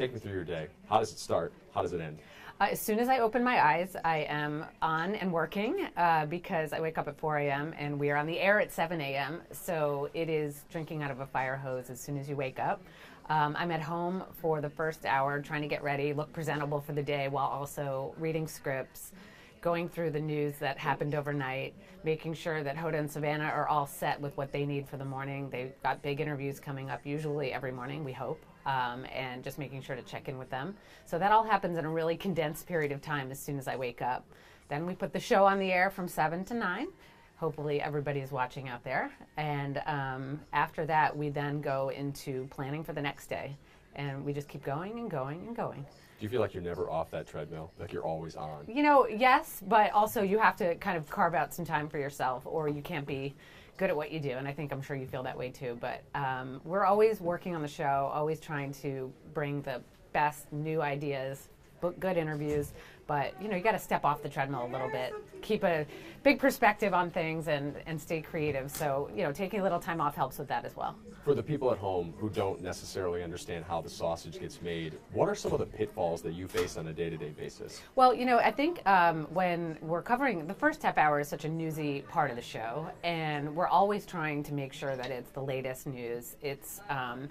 Take me through your day. How does it start? How does it end? Uh, as soon as I open my eyes, I am on and working uh, because I wake up at 4 a.m. and we are on the air at 7 a.m. So it is drinking out of a fire hose as soon as you wake up. Um, I'm at home for the first hour trying to get ready, look presentable for the day while also reading scripts, going through the news that happened overnight, making sure that Hoda and Savannah are all set with what they need for the morning. They've got big interviews coming up, usually every morning, we hope um, and just making sure to check in with them. So that all happens in a really condensed period of time as soon as I wake up. Then we put the show on the air from 7 to 9. Hopefully, everybody is watching out there. And um, after that, we then go into planning for the next day. And we just keep going and going and going. Do you feel like you're never off that treadmill? Like you're always on? You know, yes, but also you have to kind of carve out some time for yourself, or you can't be good at what you do, and I think I'm sure you feel that way too. But um, we're always working on the show, always trying to bring the best new ideas, book good interviews. But you know, you got to step off the treadmill a little bit, keep a big perspective on things, and and stay creative. So you know, taking a little time off helps with that as well. For the people at home who don't necessarily understand how the sausage gets made, what are some of the pitfalls that you face on a day-to-day basis? Well, you know, I think um, when we're covering the first half hour is such a newsy part of the show, and we're always trying to make sure that it's the latest news. It's um,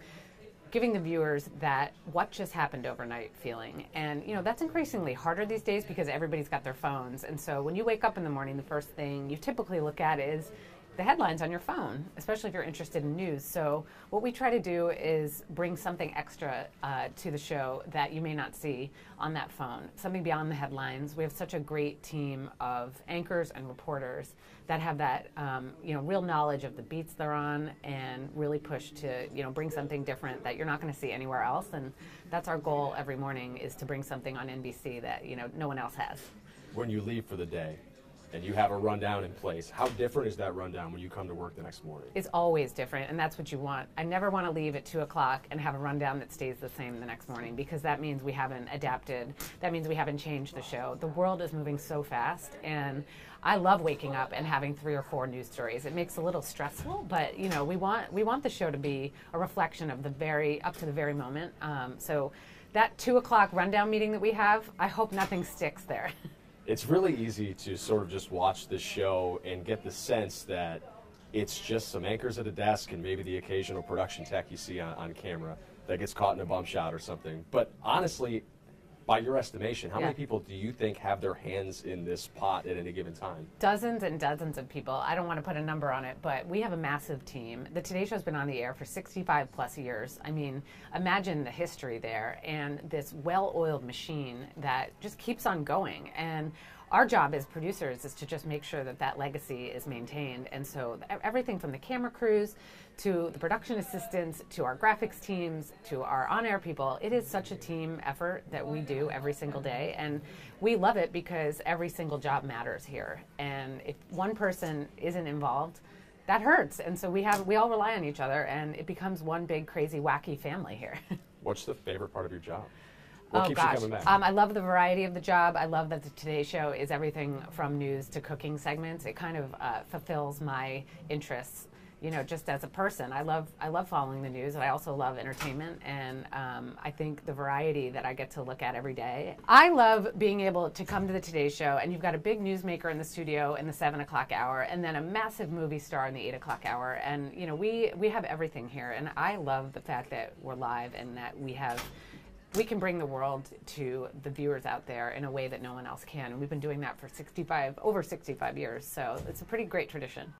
giving the viewers that what just happened overnight feeling. And, you know, that's increasingly harder these days because everybody's got their phones. And so when you wake up in the morning, the first thing you typically look at is the headlines on your phone, especially if you're interested in news. So, what we try to do is bring something extra uh, to the show that you may not see on that phone, something beyond the headlines. We have such a great team of anchors and reporters that have that, um, you know, real knowledge of the beats they're on and really push to, you know, bring something different that you're not going to see anywhere else. And that's our goal every morning is to bring something on NBC that, you know, no one else has. When you leave for the day, and you have a rundown in place. How different is that rundown when you come to work the next morning? It's always different, and that's what you want. I never want to leave at 2 o'clock and have a rundown that stays the same the next morning because that means we haven't adapted. That means we haven't changed the show. The world is moving so fast, and I love waking up and having three or four news stories. It makes a little stressful, but you know we want we want the show to be a reflection of the very up to the very moment. Um, so that two o'clock rundown meeting that we have, I hope nothing sticks there. it's really easy to sort of just watch this show and get the sense that it's just some anchors at a desk and maybe the occasional production tech you see on, on camera that gets caught in a bump shot or something. But honestly, by your estimation, how yeah. many people do you think have their hands in this pot at any given time? Dozens and dozens of people. I don't want to put a number on it, but we have a massive team. The Today Show's been on the air for 65 plus years. I mean, imagine the history there and this well oiled machine that just keeps on going. And our job as producers is to just make sure that that legacy is maintained. And so everything from the camera crews to the production assistants to our graphics teams to our on-air people, it is such a team effort that we do every single day. And we love it because every single job matters here. And if one person isn't involved, that hurts. And so we have we all rely on each other and it becomes one big crazy wacky family here. What's the favorite part of your job? What oh gosh, um, I love the variety of the job. I love that the Today Show is everything from news to cooking segments. It kind of uh, fulfills my interests. You know, just as a person, I love I love following the news, and I also love entertainment. And um, I think the variety that I get to look at every day. I love being able to come to the Today Show, and you've got a big newsmaker in the studio in the seven o'clock hour, and then a massive movie star in the eight o'clock hour. And you know, we we have everything here, and I love the fact that we're live and that we have we can bring the world to the viewers out there in a way that no one else can. And we've been doing that for 65, over 65 years. So it's a pretty great tradition.